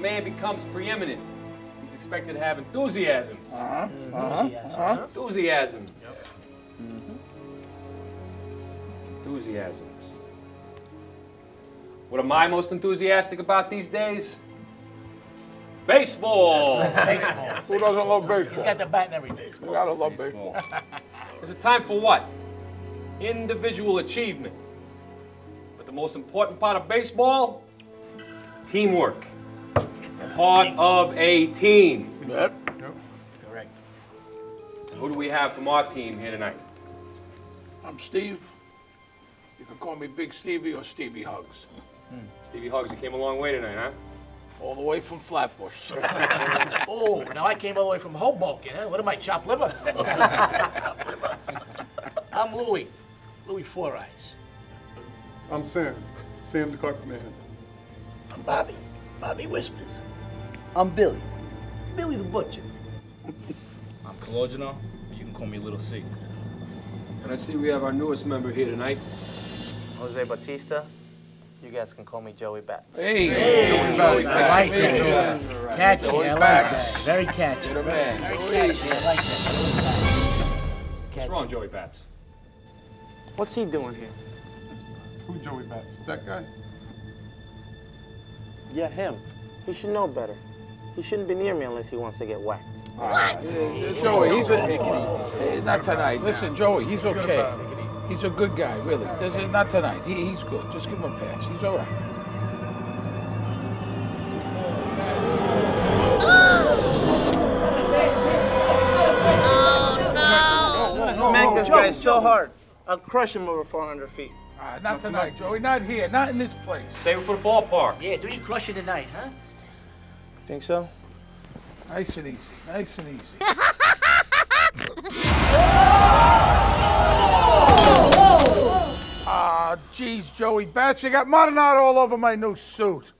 man becomes preeminent, he's expected to have enthusiasm. Uh-huh. Mm-hmm. uh-huh. Enthusiasm, huh? Enthusiasms. Mm-hmm. Enthusiasms. What am I most enthusiastic about these days? Baseball. Baseball. Who doesn't love baseball? He's got the bat and everything. You gotta love baseball. It's a time for what? Individual achievement. But the most important part of baseball? Teamwork. Part of a team. Yep. Correct. Who do we have from our team here tonight? I'm Steve. You can call me Big Stevie or Stevie Hugs. Hmm. Stevie Hugs, you came a long way tonight, huh? All the way from Flatbush. Oh, now I came all the way from Hoboken, huh? What am I, chopped liver? I'm Louie. Louie Four Eyes. I'm Sam. Sam the Carpet Man. I'm Bobby. Bobby Whispers. I'm Billy. Billy the Butcher. I'm Cologino. You can call me Little C. And I see we have our newest member here tonight. Jose Bautista. You guys can call me Joey Bats. Hey, I like that. Catchy. I like Bats. that. Very catchy. you're the man. Very catchy. I like that. What's Catchy. wrong, Joey Bats? What's he doing here? Who Joey Bats? That guy? Yeah, him. He should know better. He shouldn't be near me unless he wants to get whacked. Yeah, Joey, he's a, Hey, not tonight. Listen, Joey, he's okay. He's a good guy, really. This is not tonight. He, he's good. Just give him a pass. He's all right. Smack this guy so hard, I'll crush him over 400 feet. Uh, not tonight, Joey. Not here. Not in this place. Save it for the ballpark. Yeah, do you crush it tonight, huh? Think so? Nice and easy. Nice and easy. Ah, geez, Joey Bats, you got marinade all over my new suit.